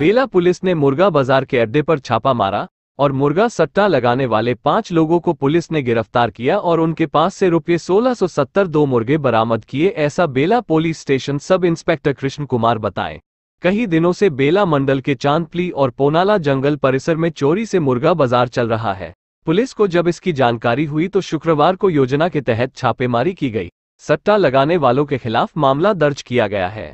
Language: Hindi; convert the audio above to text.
बेला पुलिस ने मुर्गा बाज़ार के अड्डे पर छापा मारा और मुर्गा सट्टा लगाने वाले पाँच लोगों को पुलिस ने गिरफ़्तार किया और उनके पास से रुपये 1670 दो मुर्गे बरामद किए, ऐसा Bela police station sub inspector Krishna Kumar बताए। कई दिनों से बेला मंडल के चांदपली और पोनाला जंगल परिसर में चोरी से मुर्गा बाज़ार चल रहा है। पुलिस को जब इसकी जानकारी हुई तो शुक्रवार को योजना के तहत छापेमारी की गई। सट्टा लगाने वालों के खिलाफ मामला दर्ज किया गया है।